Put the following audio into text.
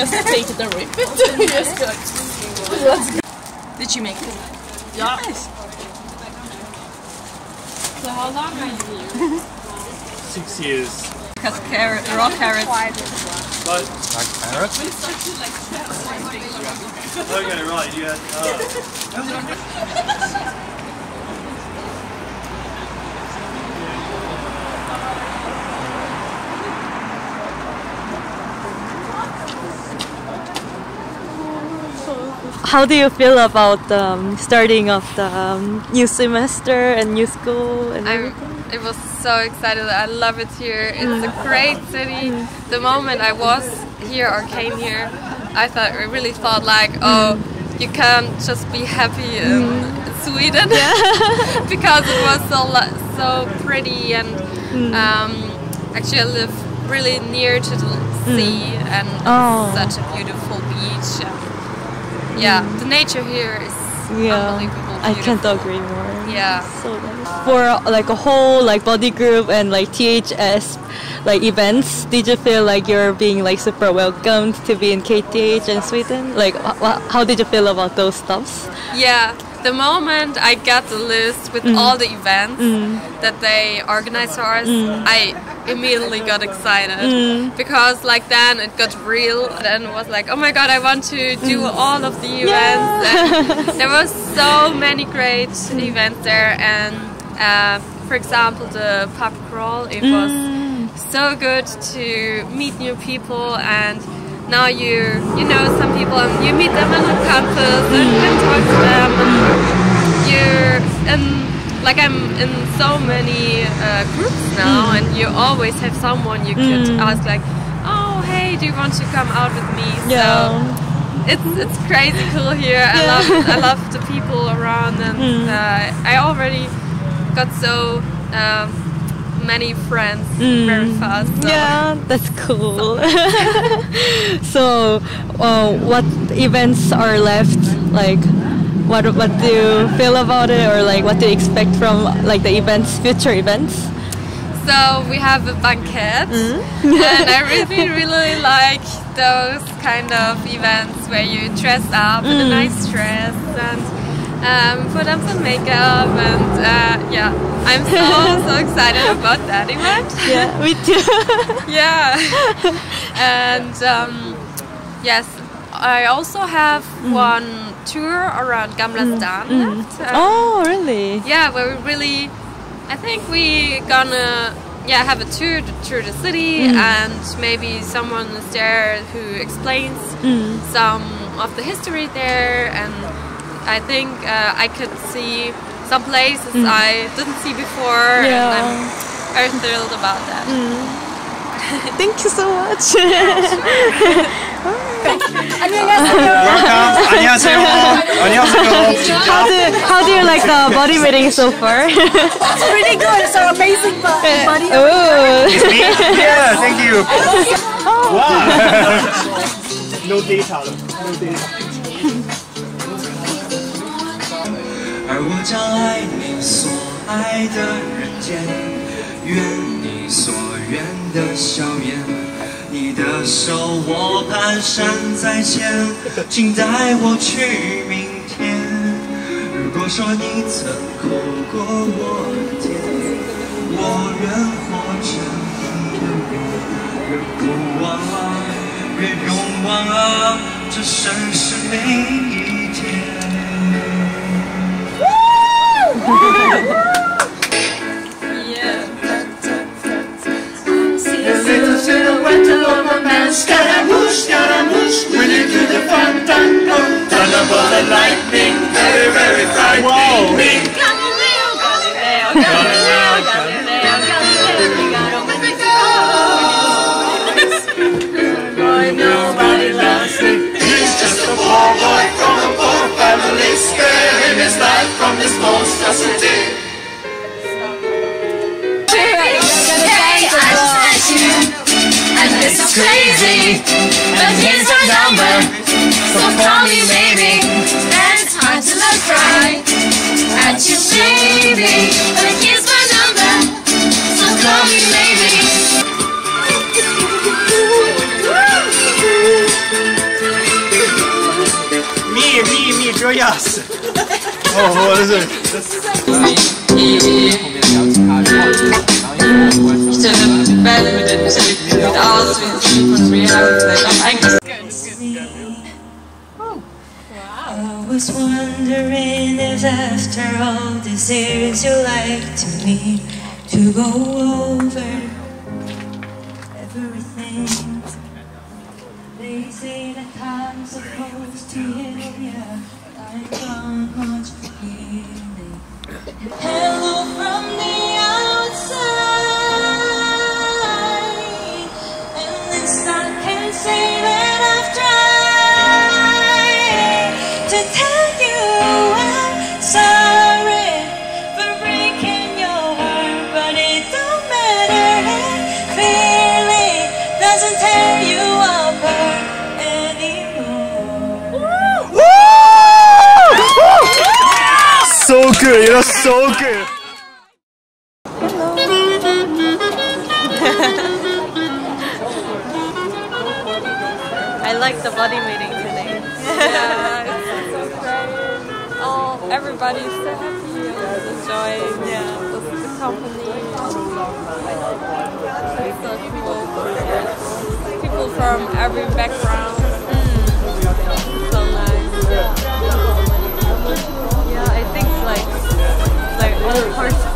Just take it and rip it. yes, good. Did you make it? Yeah. So how long are you here? Six years. Cut carrot, raw carrots. But Like carrot? okay, right. You had. Uh, How do you feel about um, starting of the um, new semester and new school and I'm, everything? it was so excited. I love it here. It's a great city. The moment I was here or came here, I thought I really thought like, oh, you can't just be happy in Sweden because it was so so pretty and um, actually I live really near to the sea and Oh. such a beautiful beach. Yeah, the nature here is Yeah, unbelievable. I can't agree more. Yeah. So nice. For like a whole like buddy group and like THS like events, did you feel like you're being like super welcomed to be in KTH in Sweden? Like, how did you feel about those stuffs? Yeah, the moment I got the list with mm. all the events mm. that they organized for us, mm. I immediately got excited. Because like then it got real. and it was like, oh my god, I want to do all of the events. And there was so many great events there, and uh, for example, the pub crawl. It was so good to meet new people and now you you know some people and you meet them on campus and, and talk to them and you're and like I'm in so many uh, groups now and you always have someone you could ask like oh hey do you want to come out with me? So it's it's crazy cool here. I love I love the people around and uh, I already got so um, many friends very fast so. Yeah, that's cool. so, uh, what events are left? Like, what what do you feel about it, or like what do you expect from like the events, future events? So we have a banquet, and I really, really like those kind of events where you dress up in a nice dress and um, put on some makeup, and uh, yeah, I'm so so excited about that event. Yeah, me too. yeah, and um, yes, I also have one tour around Gamla Stan left. Um, oh, really? yeah where we really i think we gonna yeah have a tour through the city and maybe someone is there who explains some of the history there and i think uh, i could see some places i didn't see before Yeah. and i'm very thrilled about that Thank you so much. Welcome. 안녕하세요. 안녕하세요. how do how do you like the body meeting so far? It's pretty good. It's an amazing bu- buddy. oh. It's me? Yeah, thank you. Wow. no data 了，no data。 而我将爱你所爱的人间，愿你所愿的笑颜。你的手我蹒跚在前，请带我去明天。如果说你曾哭过我的甜，我愿活成一个人，越不忘啊，越勇往啊，这盛世每 crazy, but here's my number, so call me baby. and time till I cry at you maybe, but here's my number, so call me baby. Me, me, me, girl, oh, what is it? This... I was wondering if after all these years you like to me to go over everything. They say that I'm supposed to heal, but I don't much healing. Hello to tell you I'm sorry for breaking your heart, but it don't matter. That feeling doesn't tear you apart anymore. So good, you're so good. I like the buddy meeting everybody's so happy and enjoying yeah, the, the company. It's so cool. People from every background. Mm. So nice. Yeah. yeah, I think like like all parts